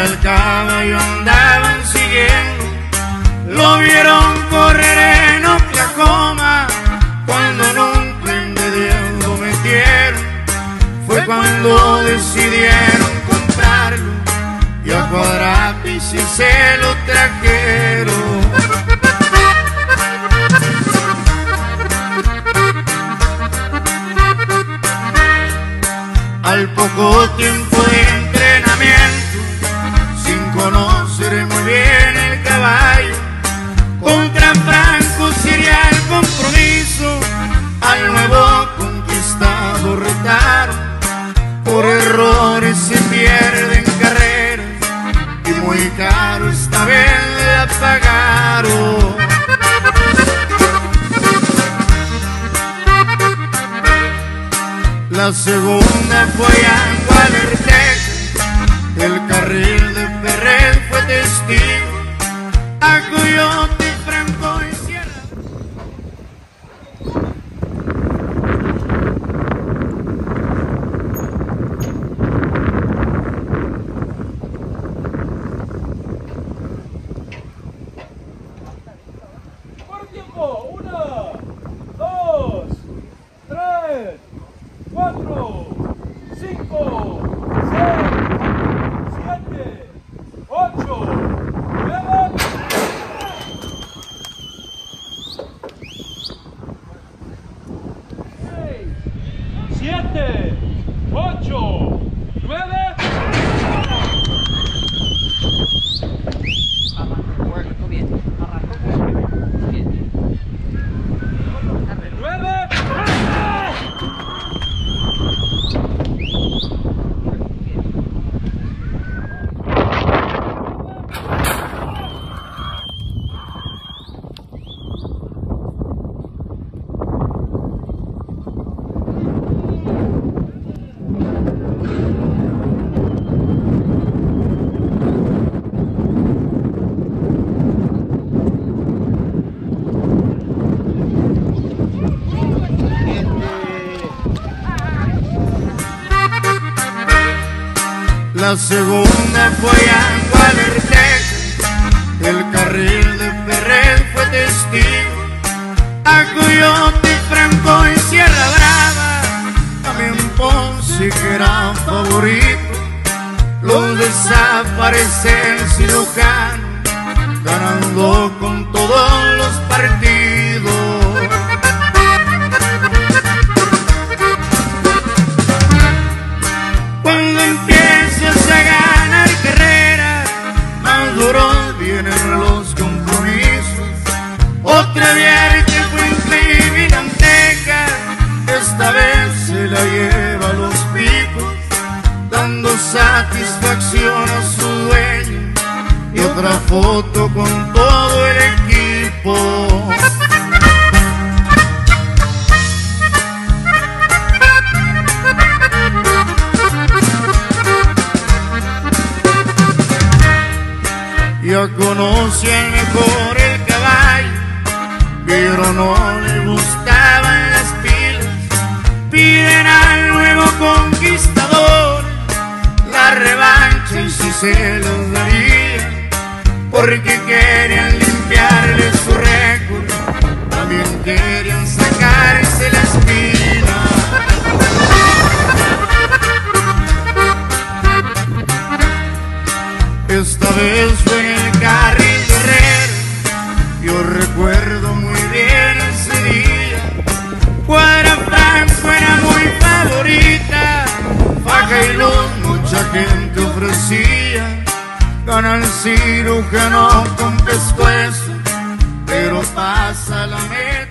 de al caballo andaban siguiendo. Lo vieron correr en Oklahoma cuando en lo metieron. Fue cuando decidieron comprarlo y a Cuadrapis y se lo trajeron. al poco tiempo de conocer muy bien el caballo, contra Franco sería el compromiso, al nuevo conquistado retar, por errores se pierden carreras, y muy caro esta vez la pagaron. La segunda fue a Por La segunda fue a Gualerteca, el carril de Ferrer fue testigo, a Coyote, Franco y Sierra Brava, también Ponce que era favorito, los desaparecen cirujano, ganando con todos los partidos. Satisfacción a su dueño. Y otra foto con todo el equipo. Ya conoce al mejor el caballo, pero no los daría, porque querían limpiarle su récord, también querían sacarse gente ofrecía. Gana el cirujano con pescuezo, pero pasa la meta.